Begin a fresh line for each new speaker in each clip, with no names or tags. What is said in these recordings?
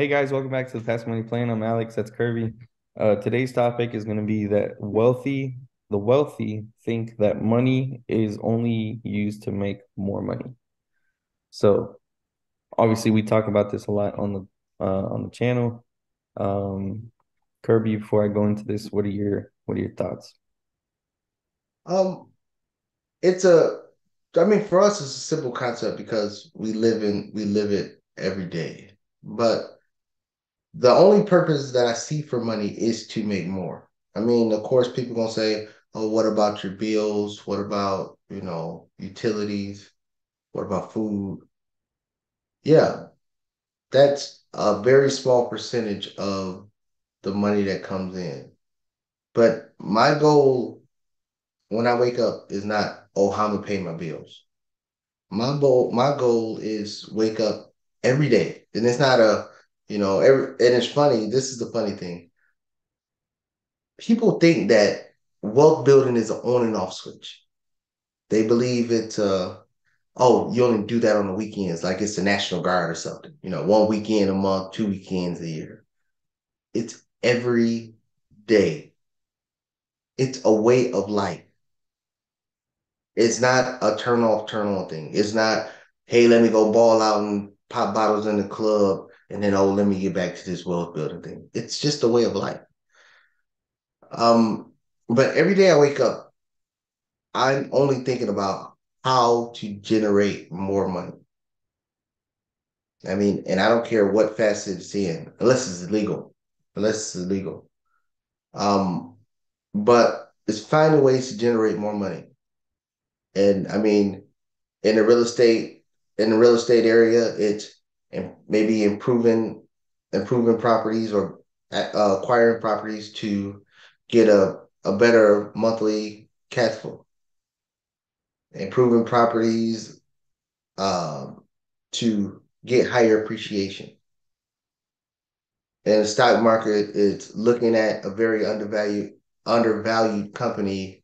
Hey guys, welcome back to the Passive Money Plan. I'm Alex. That's Kirby. Uh, today's topic is going to be that wealthy, the wealthy think that money is only used to make more money. So, obviously, we talk about this a lot on the uh, on the channel. Um, Kirby, before I go into this, what are your what are your thoughts?
Um, it's a, I mean, for us, it's a simple concept because we live in we live it every day. But the only purpose that I see for money is to make more. I mean, of course, people gonna say, "Oh, what about your bills? What about you know utilities? What about food?" Yeah, that's a very small percentage of the money that comes in. But my goal when I wake up is not, "Oh, how I'm gonna pay my bills." My goal, my goal is wake up every day, and it's not a you know, every, and it's funny. This is the funny thing. People think that wealth building is an on and off switch. They believe it's uh oh, you only do that on the weekends, like it's the National Guard or something. You know, one weekend a month, two weekends a year. It's every day. It's a way of life. It's not a turn off, turn on thing. It's not, hey, let me go ball out and pop bottles in the club and then oh let me get back to this wealth building thing. It's just a way of life. Um but every day i wake up i'm only thinking about how to generate more money. I mean and i don't care what facet it's in unless it's illegal. Unless it's illegal. Um but it's finding ways to generate more money. And i mean in the real estate in the real estate area it's and maybe improving improving properties or uh, acquiring properties to get a, a better monthly cash flow. Improving properties um, to get higher appreciation. And the stock market is looking at a very undervalued undervalued company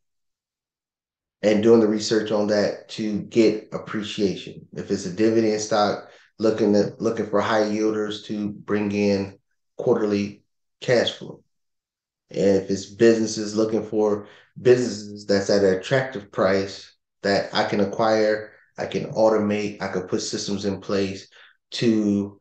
and doing the research on that to get appreciation. If it's a dividend stock, looking at looking for high yielders to bring in quarterly cash flow. And if it's businesses looking for businesses that's at an attractive price that I can acquire, I can automate, I can put systems in place to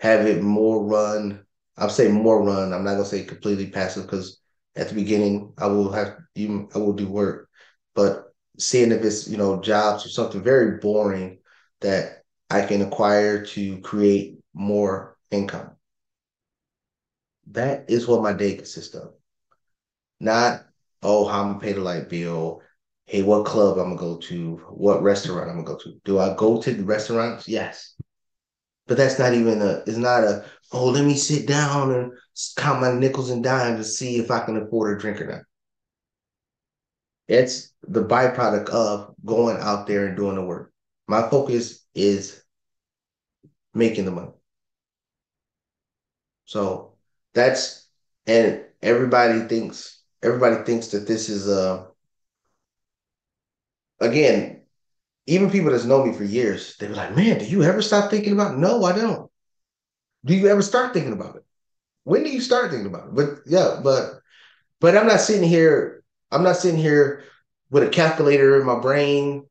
have it more run. I'll say more run. I'm not gonna say completely passive because at the beginning I will have you I will do work, but seeing if it's you know jobs or something very boring that I can acquire to create more income. That is what my day consists of. Not, oh, how I'm gonna pay the light bill. Hey, what club I'm gonna go to? What restaurant I'm gonna go to? Do I go to the restaurants? Yes. But that's not even a, it's not a, oh, let me sit down and count my nickels and dimes to see if I can afford a drink or not. It's the byproduct of going out there and doing the work. My focus is making the money. So that's and everybody thinks everybody thinks that this is a again, even people that's known me for years, they were like, man, do you ever stop thinking about it? No, I don't. Do you ever start thinking about it? When do you start thinking about it? But yeah, but but I'm not sitting here, I'm not sitting here with a calculator in my brain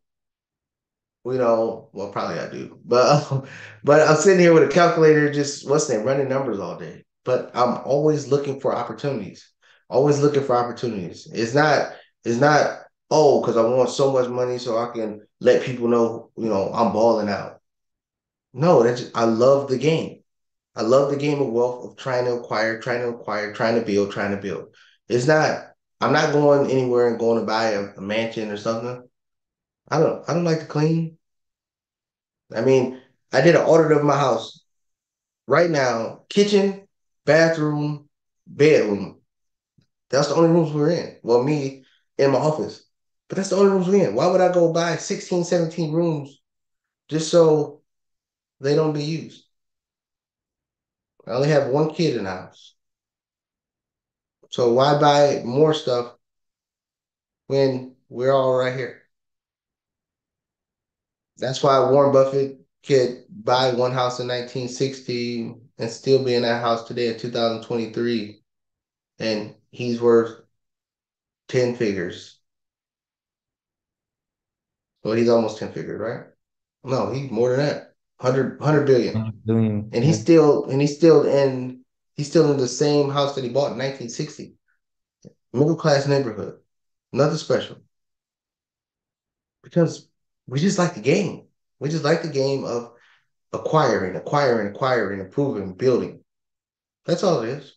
you know, well, probably I do, but but I'm sitting here with a calculator, just what's that, running numbers all day. But I'm always looking for opportunities. Always looking for opportunities. It's not. It's not. Oh, because I want so much money so I can let people know, you know, I'm balling out. No, that's I love the game. I love the game of wealth of trying to acquire, trying to acquire, trying to build, trying to build. It's not. I'm not going anywhere and going to buy a, a mansion or something. I don't. I don't like to clean. I mean, I did an audit of my house. Right now, kitchen, bathroom, bedroom. That's the only rooms we're in. Well, me in my office. But that's the only rooms we're in. Why would I go buy 16, 17 rooms just so they don't be used? I only have one kid in the house. So why buy more stuff when we're all right here? That's why Warren Buffett could buy one house in 1960 and still be in that house today in 2023, and he's worth 10 figures. Well, he's almost 10 figures, right? No, he's more than that. 100, 100 billion. 100 billion. And he's still and he's still in he's still in the same house that he bought in 1960. Middle class neighborhood. Nothing special. Because we just like the game. We just like the game of acquiring, acquiring, acquiring, improving, building. That's all it is.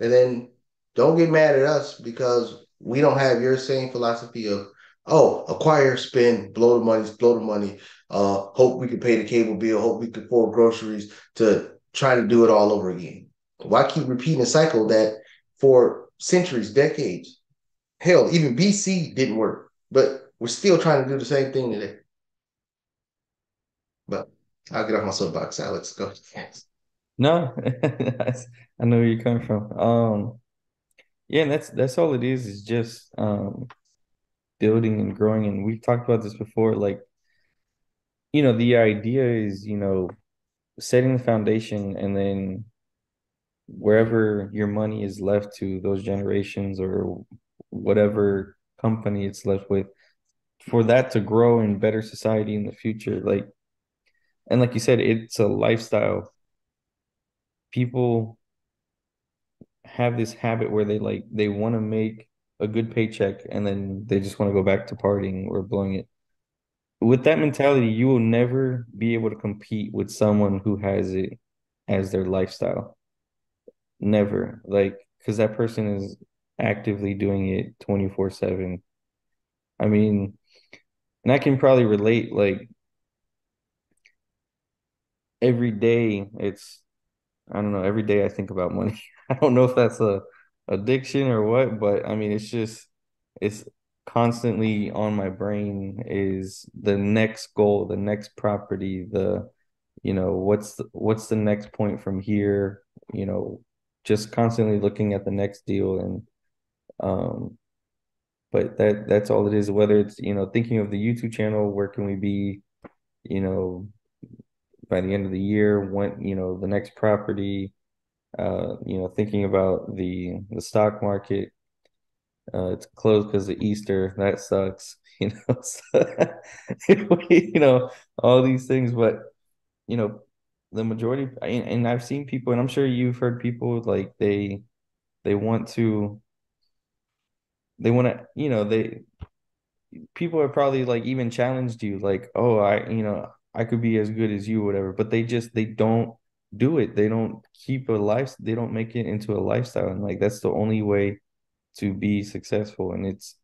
And then don't get mad at us because we don't have your same philosophy of, oh, acquire, spend, blow the money, blow the money, uh, hope we can pay the cable bill, hope we can afford groceries to try to do it all over again. Why keep repeating a cycle that for centuries, decades, hell, even BC didn't work, but we're still trying to do the same thing today. But I'll get off my soapbox. Alex, go. ahead.
No, I know where you're coming from. Um, yeah, and that's that's all it is. Is just um, building and growing. And we've talked about this before. Like, you know, the idea is, you know, setting the foundation, and then wherever your money is left to those generations or whatever company it's left with, for that to grow in better society in the future. Like and like you said, it's a lifestyle. People have this habit where they like they want to make a good paycheck and then they just want to go back to partying or blowing it. With that mentality, you will never be able to compete with someone who has it as their lifestyle. Never. Like cuz that person is actively doing it 24/7. I mean, and I can probably relate like every day it's I don't know, every day I think about money. I don't know if that's a addiction or what, but I mean it's just it's constantly on my brain is the next goal, the next property, the you know, what's the, what's the next point from here, you know, just constantly looking at the next deal and um but that that's all it is whether it's you know thinking of the YouTube channel where can we be you know by the end of the year when you know the next property uh you know thinking about the the stock market uh it's closed because of easter that sucks you know so, you know all these things but you know the majority and, and i've seen people and i'm sure you've heard people like they they want to they want to you know they people are probably like even challenged you like oh i you know I could be as good as you, whatever. But they just they don't do it. They don't keep a life. They don't make it into a lifestyle, and like that's the only way to be successful. And it's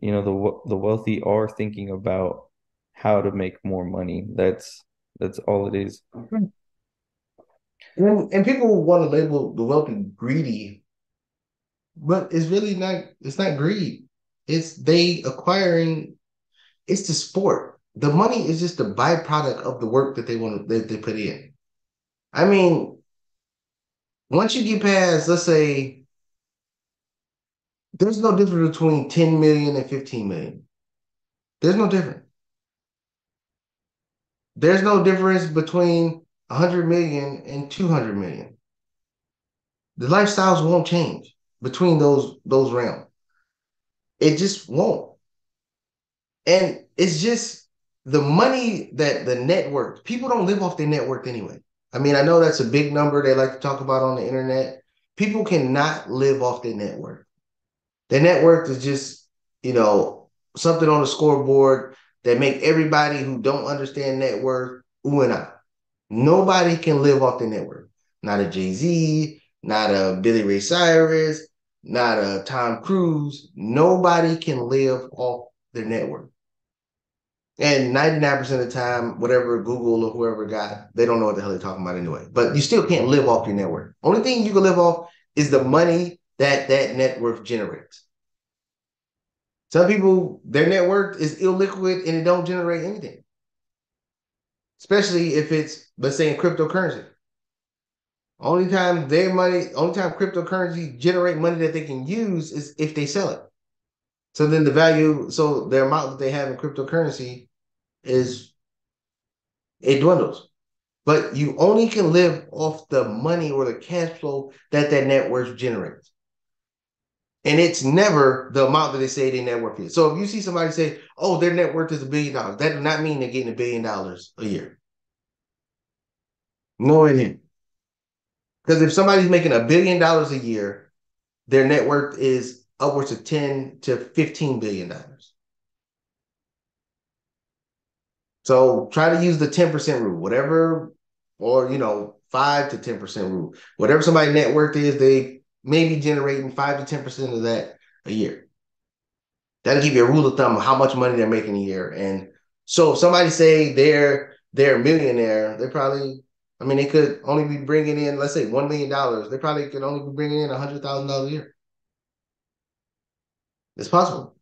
you know the the wealthy are thinking about how to make more money. That's that's all it is.
And, and people want to label the wealthy greedy, but it's really not. It's not greed. It's they acquiring. It's the sport the money is just a byproduct of the work that they want that they put in. I mean, once you get past, let's say, there's no difference between 10 million and 15 million. There's no difference. There's no difference between 100 million and 200 million. The lifestyles won't change between those those realms. It just won't. And it's just the money that the network, people don't live off their network anyway. I mean, I know that's a big number they like to talk about on the internet. People cannot live off their network. Their network is just, you know, something on the scoreboard that make everybody who don't understand network ooh and ah. Nobody can live off their network. Not a Jay-Z, not a Billy Ray Cyrus, not a Tom Cruise. Nobody can live off their network. And 99% of the time, whatever Google or whoever got, they don't know what the hell they're talking about anyway. But you still can't live off your network. Only thing you can live off is the money that that network generates. Some people, their network is illiquid and it don't generate anything. Especially if it's, let's say, in cryptocurrency. Only time their money, only time cryptocurrency generate money that they can use is if they sell it. So then the value, so the amount that they have in cryptocurrency is it dwindles. but you only can live off the money or the cash flow that that network generates. And it's never the amount that they say their net worth is. So if you see somebody say, oh, their net worth is a billion dollars, that does not mean they're getting a billion dollars a year. No, it isn't. Because if somebody's making a billion dollars a year, their net worth is upwards of 10 to 15 billion dollars. So try to use the 10% rule, whatever, or you know, five to 10% rule. Whatever somebody's net worth is, they may be generating five to 10% of that a year. That'll give you a rule of thumb of how much money they're making a year. And so if somebody say they're they're a millionaire, they probably I mean, they could only be bringing in, let's say, $1 million. They probably could only be bringing in $100,000 a year. It's possible.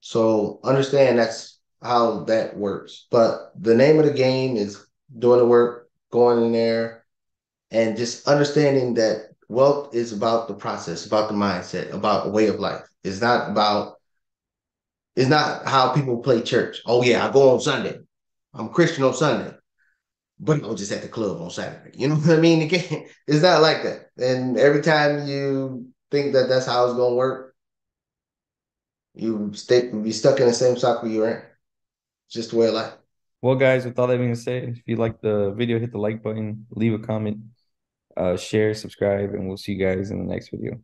So understand that's how that works. But the name of the game is doing the work, going in there, and just understanding that wealth is about the process, about the mindset, about a way of life. It's not about, it's not how people play church. Oh, yeah, I go on Sunday. I'm Christian on Sunday, but I'm just at the club on Saturday. You know what I mean? Again, it's not like that. And every time you think that that's how it's to work, you stay be stuck in the same cycle you're in. It's just the way of life.
Well, guys, with all that being said, if you like the video, hit the like button, leave a comment, uh, share, subscribe, and we'll see you guys in the next video.